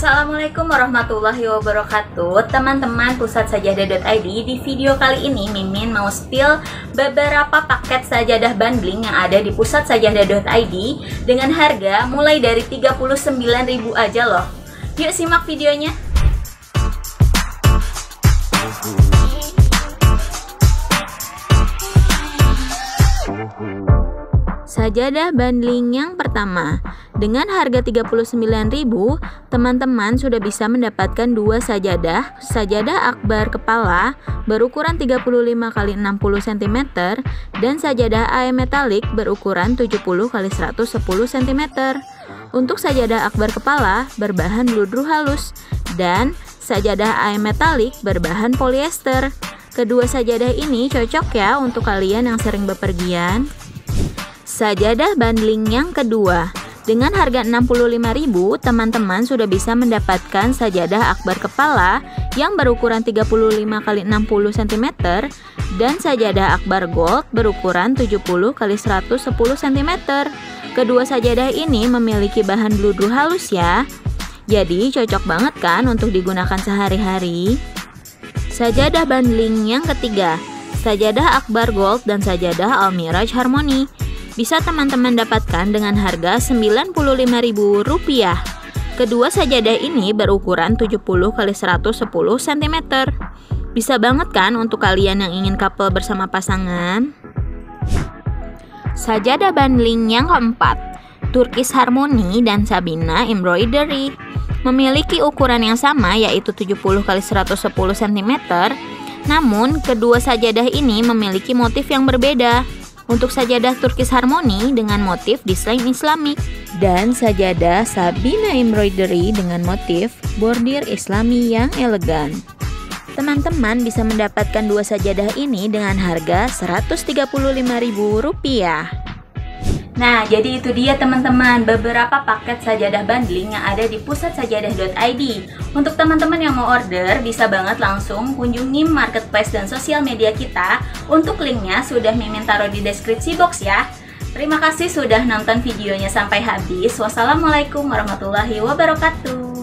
Assalamualaikum warahmatullahi wabarakatuh. Teman-teman pusat sajadah.id Di video kali ini Mimin mau spill beberapa paket sajadah bundling yang ada di pusat sajadah.id Dengan harga mulai dari 39.000 aja loh. Yuk simak videonya Sajadah bundling yang pertama dengan harga 39.000, teman-teman sudah bisa mendapatkan dua sajadah, sajadah akbar kepala berukuran 35 x 60 cm dan sajadah AE metalik berukuran 70 x 110 cm. Untuk sajadah akbar kepala berbahan ludruh halus dan sajadah AE metalik berbahan polyester. Kedua sajadah ini cocok ya untuk kalian yang sering bepergian. Sajadah bundling yang kedua. Dengan harga 65.000, teman-teman sudah bisa mendapatkan sajadah akbar kepala yang berukuran 35 x 60 cm dan sajadah akbar gold berukuran 70 x 110 cm. Kedua sajadah ini memiliki bahan bludru halus ya. Jadi cocok banget kan untuk digunakan sehari-hari. Sajadah bundling yang ketiga, sajadah akbar gold dan sajadah al miraj harmoni bisa teman-teman dapatkan dengan harga Rp95.000. Kedua sajadah ini berukuran 70 x 110 cm. Bisa banget kan untuk kalian yang ingin couple bersama pasangan? Sajadah bundling yang keempat, Turkish Harmony dan Sabina Embroidery. Memiliki ukuran yang sama yaitu 70 x 110 cm. Namun, kedua sajadah ini memiliki motif yang berbeda untuk sajadah Turkish Harmony dengan motif desain Islamik dan sajadah Sabina Embroidery dengan motif bordir Islami yang elegan. Teman-teman bisa mendapatkan dua sajadah ini dengan harga Rp135.000. Nah, jadi itu dia teman-teman beberapa paket sajadah bundling yang ada di pusat sajadah.id. Untuk teman-teman yang mau order, bisa banget langsung kunjungi marketplace dan sosial media kita. Untuk linknya sudah Mimin taruh di deskripsi box ya. Terima kasih sudah nonton videonya sampai habis. Wassalamualaikum warahmatullahi wabarakatuh.